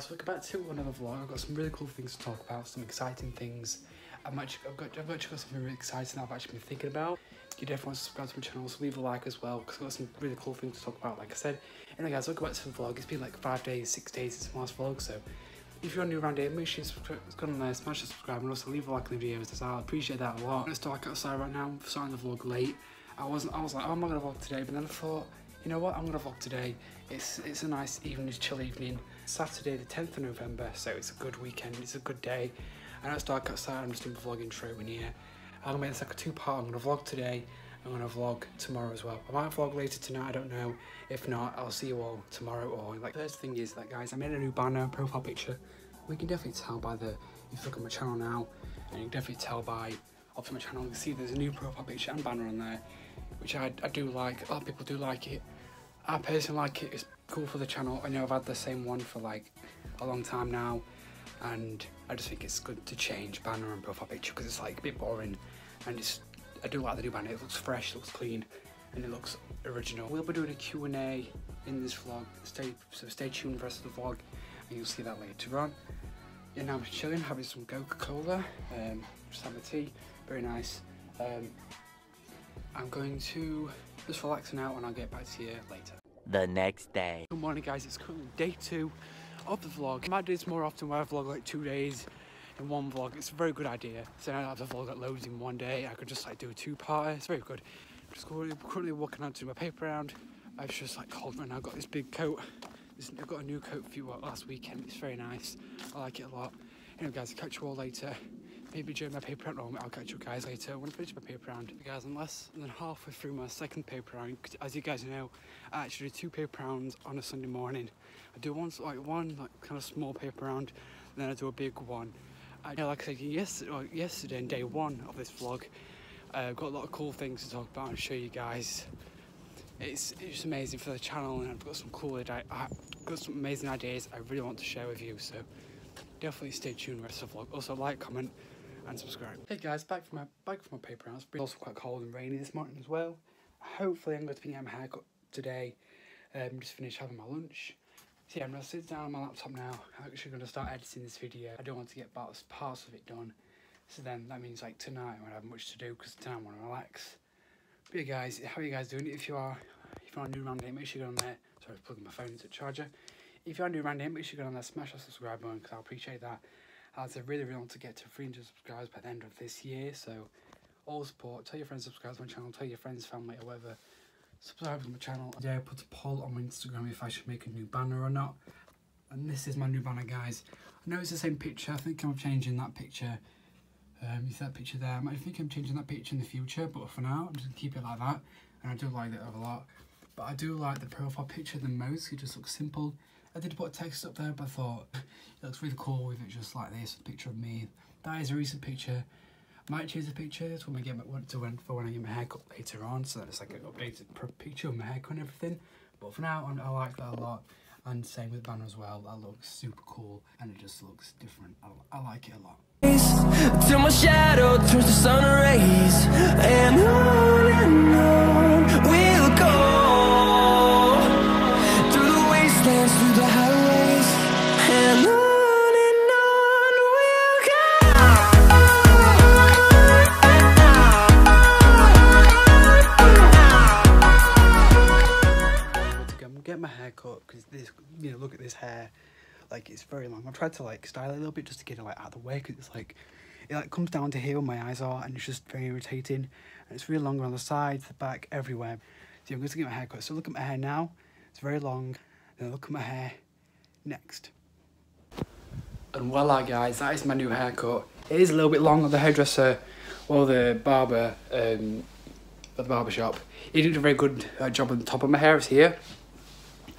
guys, welcome back to another vlog. I've got some really cool things to talk about, some exciting things. I'm actually, I've, got, I've actually got something really exciting I've actually been thinking about. You definitely want to subscribe to my channel, so leave a like as well, because I've got some really cool things to talk about, like I said. Anyway guys, welcome back to the vlog. It's been like five days, six days since my last vlog, so if you're new around here, make sure you subscribe, go on uh, there, smash the subscribe, and also leave a like on the videos, as well. I'll appreciate that a lot. Gonna start outside right now, I'm starting the vlog late. I wasn't, I was like, oh, I'm not gonna vlog today, but then I thought, you know what, I'm gonna vlog today. It's it's a nice evening, chill evening. Saturday the 10th of November, so it's a good weekend, it's a good day. And it's dark outside, I'm just doing the vlog intro in here. I'm gonna make this like a two part, I'm gonna vlog today, I'm gonna vlog tomorrow as well. I might vlog later tonight, I don't know. If not, I'll see you all tomorrow or like first thing is that guys, I made a new banner profile picture. We can definitely tell by the, if you look at my channel now, and you can definitely tell by up to my channel, you can see there's a new profile picture and banner on there, which I, I do like, a lot of people do like it. I personally like it, it's cool for the channel. I know I've had the same one for like a long time now and I just think it's good to change banner and profile picture because it's like a bit boring and it's I do like the new banner, it looks fresh, looks clean and it looks original. We'll be doing a Q&A in this vlog, stay, so stay tuned for the rest of the vlog and you'll see that later on. And now I'm chilling, having some Coca-Cola, um, just having tea, very nice. Um, I'm going to just relax now and I'll get back to you later. The next day. Good morning guys, it's currently day two of the vlog. I might do this more often where I vlog like two days in one vlog. It's a very good idea. So now I don't have to vlog like loads in one day. I could just like do a two-parter. It's very good. I'm just currently, walking out to my paper round. I was just like cold right now. I've got this big coat. I've got a new coat for you last weekend. It's very nice. I like it a lot. Anyway guys, I'll catch you all later maybe during my paper round I'll catch you guys later when I finish my paper round. Guys, I'm less than halfway through my second paper round. As you guys know, I actually do two paper rounds on a Sunday morning. I do one, like one like kind of small paper round, and then I do a big one. I, like I said yesterday, yesterday and day one of this vlog, I've uh, got a lot of cool things to talk about and show you guys. It's, it's just amazing for the channel and I've got some cool, ideas, I've got some amazing ideas I really want to share with you, so definitely stay tuned rest of the vlog. Also like, comment, and subscribe. Hey guys, back from my back from my paper round. It's also quite cold and rainy this morning as well. Hopefully I'm going to be getting my haircut today. Um, just finished having my lunch. So yeah, I'm going to sit down on my laptop now. I'm actually going to start editing this video. I don't want to get parts, of it done. So then that means like tonight I won't have much to do because tonight I want to relax. But yeah guys, how are you guys doing? If you are if you're new around here, make sure you go on there. Sorry, plugging my phone into the charger. If you're new around here, make sure you go on there, smash that subscribe button because I appreciate that. As I really, really want to get to 300 subscribers by the end of this year. So, all support. Tell your friends subscribe to my channel. Tell your friends, family, or whatever. Subscribe to my channel. Yeah, I put a poll on my Instagram if I should make a new banner or not. And this is my new banner, guys. I know it's the same picture. I think I'm changing that picture. Um, you see that picture there? I think I'm changing that picture in the future, but for now, I'm just going to keep it like that. And I do like it a lot. But I do like the profile picture the most. It just looks simple. I did put a text up there, but I thought it looks really cool with it just like this, a picture of me. That is a recent picture. I might choose a picture when I get my, to when, for when I get my haircut later on, so that it's like an updated picture of my haircut and everything. But for now, I like that a lot. And same with banner as well. That looks super cool, and it just looks different. I, I like it a lot. Till my shadow turns to sun rays, and on and on little bit just to get it like out of the way because it's like it like comes down to here where my eyes are and it's just very irritating and it's really long around the sides, the back, everywhere. So I'm going to get my hair cut. So look at my hair now. It's very long. Then look at my hair next. And voila guys, that is my new haircut. It is a little bit long on the hairdresser, well the barber um, at the barber shop. He did a very good uh, job on the top of my hair, it's here.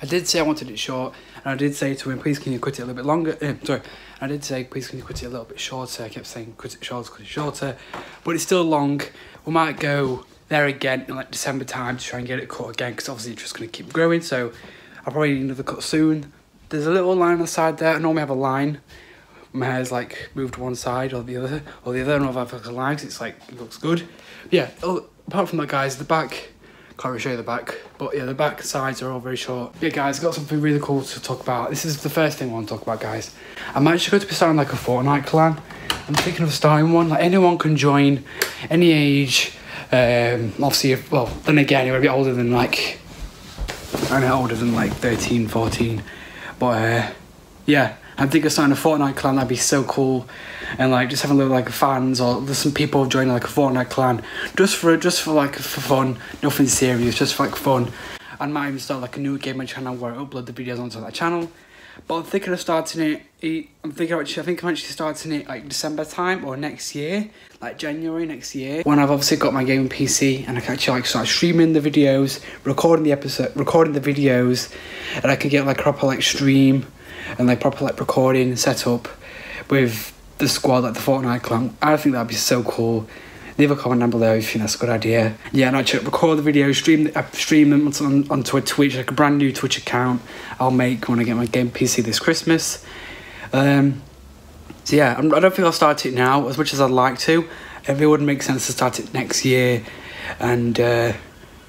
I did say I wanted it short, and I did say to him, please can you cut it a little bit longer? Uh, sorry, I did say, please can you cut it a little bit shorter? I kept saying, cut it shorter, cut it shorter, but it's still long. We might go there again in like December time to try and get it cut again, because obviously it's just going to keep growing, so I'll probably need another cut soon. There's a little line on the side there. I normally have a line. My hair's like moved one side or the other, or the other. I don't know if I've a line, because it's like, it looks good. But yeah, oh, apart from that, guys, the back Can't really show you the back, but yeah, the back sides are all very short. Yeah, guys, got something really cool to talk about. This is the first thing I want to talk about, guys. I'm actually going to be starting like a Fortnite clan. I'm thinking of starting one. Like anyone can join, any age. Um, obviously, if, well, then again, you're a bit older than like, I'm older than like 13, 14. But uh, yeah, I'm thinking of starting a Fortnite clan. That'd be so cool and like just having a little like fans or there's some people joining like a Fortnite clan just for just for like for fun, nothing serious, just for like fun. I might even start like a new gamer channel where I upload the videos onto that channel. But I'm thinking of starting it. I'm thinking actually, I think I'm actually starting it like December time or next year, like January next year. When I've obviously got my gaming PC and I can actually like start streaming the videos, recording the episode, recording the videos, and I can get like proper like stream and like proper like recording set up with the squad, like the Fortnite clan. I think that'd be so cool. Leave a comment down below if you think that's a good idea. Yeah, and actually record the video, stream uh, stream them on, onto a Twitch, like a brand new Twitch account I'll make when I get my game PC this Christmas. Um, so yeah, I'm, I do not think I'll start it now as much as I'd like to. It would make sense to start it next year. And uh,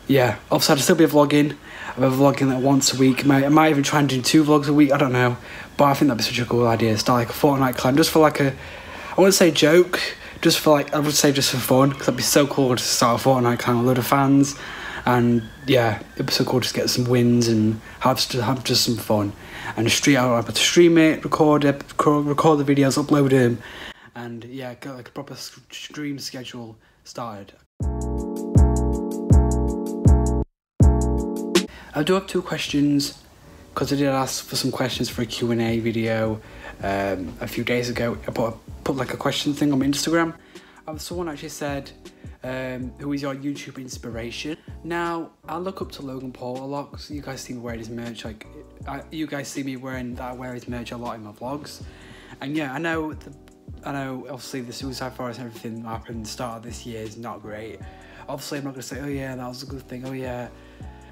yeah, obviously I'd still be vlogging. I'll be vlogging like once a week. I might, even try and do two vlogs a week. I don't know. But I think that'd be such a cool idea. Start like a Fortnite clan just for like a, I wouldn't say joke, just for like, I would say just for fun. Because that'd be so cool to start a Fortnite clan with a load of fans. And yeah, it'd be so cool to get some wins and have have just some fun. And stream, I'll able to stream it, record it, record the videos, upload them, and yeah, get like a proper stream schedule started. I do have two questions because I did ask for some questions for a Q&A video um, a few days ago. I put, put like a question thing on my Instagram. And someone actually said, um, who is your YouTube inspiration? Now, I look up to Logan Paul a lot because you guys see me wearing his merch. Like, I, you guys see me wearing that, I wear his merch a lot in my vlogs. And yeah, I know, the, I know obviously the Suicide Forest and everything that happened the start of this year is not great. Obviously, I'm not going to say, oh yeah, that was a good thing, oh yeah,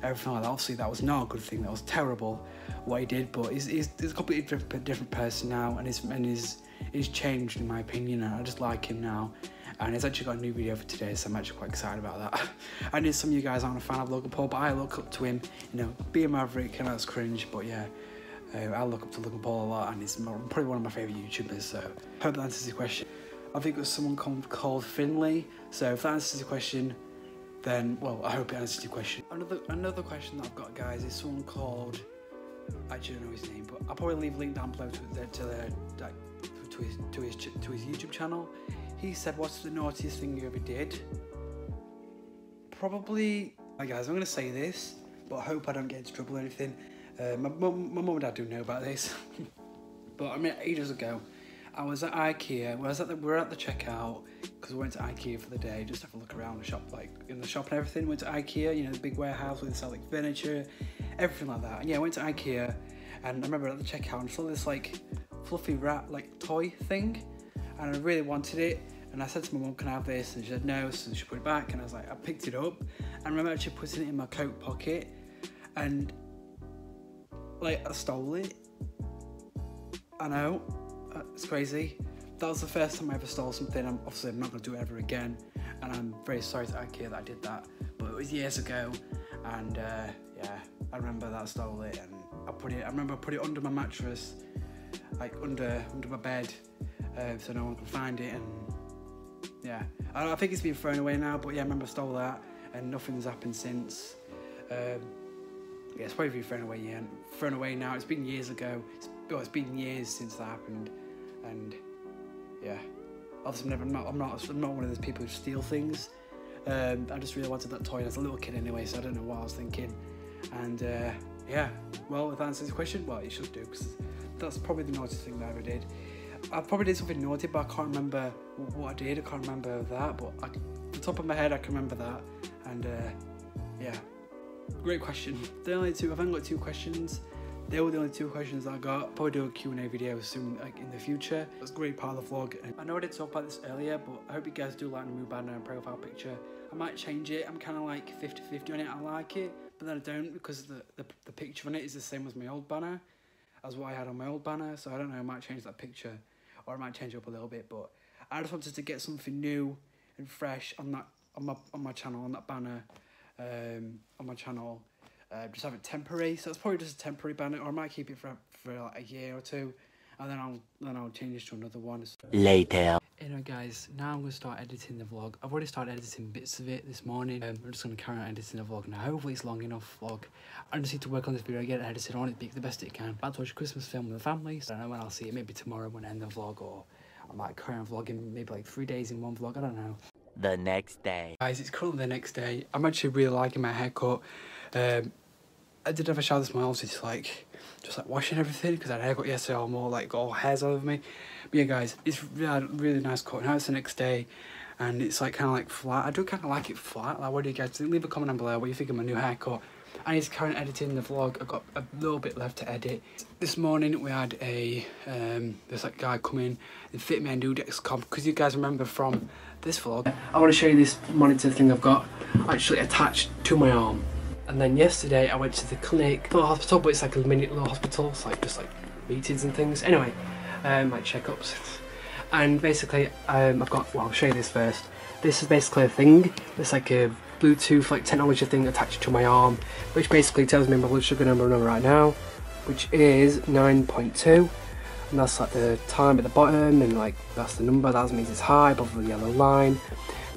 everything like that. Obviously, that was not a good thing. That was terrible what he did. But he's, he's, he's a completely different, different person now, and he's and he's he's changed in my opinion. And I just like him now. And he's actually got a new video for today, so I'm actually quite excited about that. I know some of you guys aren't a fan of Logan Paul, but I look up to him. You know, be a maverick, and that's cringe, but yeah. Uh, I look up to Logan Paul a lot, and he's probably one of my favourite YouTubers. So, hope that answers your question. I think it was someone called Finley. So, if that answers your question, then well I hope it answers your question. Another another question that I've got guys is someone called I don't know his name but I'll probably leave a link down below to the, to the like, to his to his to his YouTube channel. He said what's the naughtiest thing you ever did? Probably Hi guys I'm gonna say this but I hope I don't get into trouble or anything. Uh, my mum my mum and dad do know about this but I mean ages ago I was at IKEA. We was at the we were at the checkout because we went to IKEA for the day, just have a look around the shop, like in the shop and everything. Went to IKEA, you know, the big warehouse where they sell like furniture, everything like that. And yeah, I went to IKEA, and I remember at the checkout and saw this like fluffy rat like toy thing, and I really wanted it. And I said to my mum, "Can I have this?" And she said no, so she put it back. And I was like, I picked it up, and I remember actually putting it in my coat pocket, and like I stole it. I know uh, it's crazy. That was the first time I ever stole something. I'm obviously I'm not gonna do it ever again, and I'm very sorry to IKEA that I did that. But it was years ago, and uh, yeah, I remember that I stole it, and I put it. I remember I put it under my mattress, like under under my bed, uh, so no one could find it. And yeah, I, I, think it's been thrown away now. But yeah, I remember I stole that, and nothing's happened since. Um, yeah, it's probably been thrown away. Yeah, thrown away now. It's been years ago. It's, well, it's been years since that happened and yeah, obviously I'm never, I'm not, I'm not, one of those people who steal things. Um, I just really wanted that toy as a little kid anyway, so I don't know what I was thinking. And uh, yeah, well, if that answers the question, well, you should do because that's probably the naughtiest thing that I ever did. I probably did something naughty, but I can't remember what I did. I can't remember that, but I, the top of my head, I can remember that. And uh, yeah, great question. The only two, I've only got two questions. They were the only two questions I got. Probably do a Q&A video soon, like in the future. It's a great part of the vlog. I know I did talk about this earlier, but I hope you guys do like the new banner and profile picture. I might change it. I'm kind of like 50-50 on it. I like it, but then I don't because the, the, the picture on it is the same as my old banner, as what I had on my old banner. So I don't know. I might change that picture, or I might change it up a little bit. But I just wanted to get something new and fresh on that on my on my channel on that banner um, on my channel. Uh, just have it temporary, so it's probably just a temporary ban, or I might keep it for for like a year or two, and then I'll then I'll change it to another one. Later. Anyway guys, now I'm going to start editing the vlog. I've already started editing bits of it this morning. Um, I'm just going to carry on editing the vlog now. Hopefully it's long enough vlog. I just need to work on this video, get it edited on it, be the best it can. About to watch a Christmas film with the family, so I don't know when I'll see it. Maybe tomorrow when I end the vlog, or I might carry on vlogging maybe like three days in one vlog, I don't know. The next day. Guys, it's currently the next day. I'm actually really liking my haircut. Um, I did have a shower this morning, obviously just like, just like washing everything, because I had a haircut yesterday, all more like all hairs all over me. But yeah, guys, it's really, really nice cut. Now it's the next day, and it's like kind of like flat. I do kind of like it flat. Like, what do you guys think? Leave a comment down below what you think of my new haircut. I need on editing the vlog. I've got a little bit left to edit. This morning we had a um, this like guy come in and fit me a new Dexcom because you guys remember from this vlog. I want to show you this monitor thing I've got actually attached to my arm. And then yesterday I went to the clinic, little hospital, but it's like a mini little hospital. It's like just like meetings and things. Anyway, um, like checkups. And basically, um, I've got, well, I'll show you this first. This is basically a thing. It's like a Bluetooth like technology thing attached to my arm, which basically tells me my blood sugar number right now, which is 9.2. And that's like the time at the bottom, and like that's the number. That means it's high above the yellow line.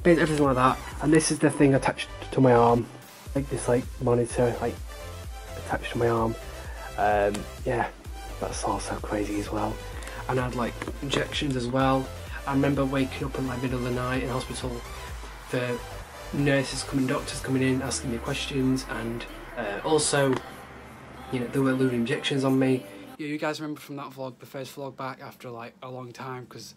Basically everything like that. And this is the thing attached to my arm, like this like monitor like attached to my arm. Um, yeah, that's also crazy as well and I had like injections as well. I remember waking up in like middle of the night in hospital the nurses coming, doctors coming in, asking me questions, and uh, also, you know, there were doing injections on me. Yeah, you guys remember from that vlog, the first vlog back after like a long time, because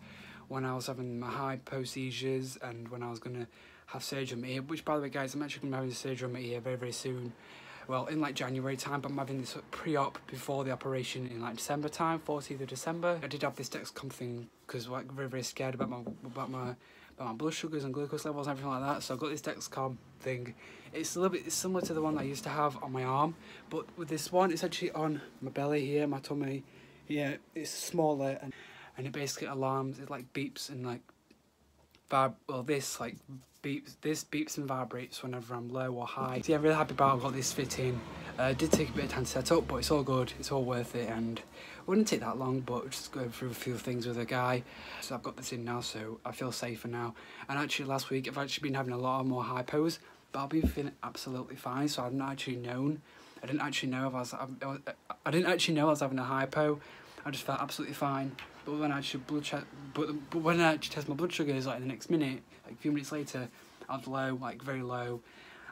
when I was having my high post seizures and when I was gonna have surgery on my ear, which by the way, guys, I'm actually gonna be having surgery on my ear very, very soon. Well in like January time but I'm having this pre-op before the operation in like December time 14th of December. I did have this Dexcom thing because like very very scared about my about my about my blood sugars and glucose levels and everything like that so I got this Dexcom thing. It's a little bit similar to the one I used to have on my arm but with this one it's actually on my belly here my tummy. Yeah it's smaller and and it basically alarms it like beeps and like vib well this like beeps this beeps and vibrates whenever I'm low or high. So yeah, I'm really happy about I got this fitting. Uh, did take a bit of time to set up, but it's all good. It's all worth it, and it wouldn't take that long. But just going through a few things with a guy, so I've got this in now, so I feel safer now. And actually, last week I've actually been having a lot more hypos, but I've been feeling absolutely fine. So I've not actually known. I didn't actually know if I was. I, I didn't actually know I was having a hypo. I just felt absolutely fine. But when I actually blood check, but, but when I actually test my blood sugars, like the next minute, like a few minutes later, I was low, like very low,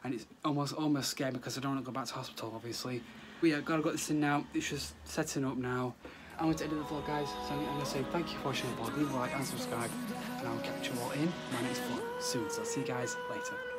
and it's almost almost scared because I don't want to go back to hospital, obviously. But yeah, gotta got this in now. It's just setting up now. I'm going to end the vlog, guys. So I'm going to say thank you for watching the vlog. Leave a like and subscribe, and I'll catch you all in my next vlog soon. So I'll see you guys later.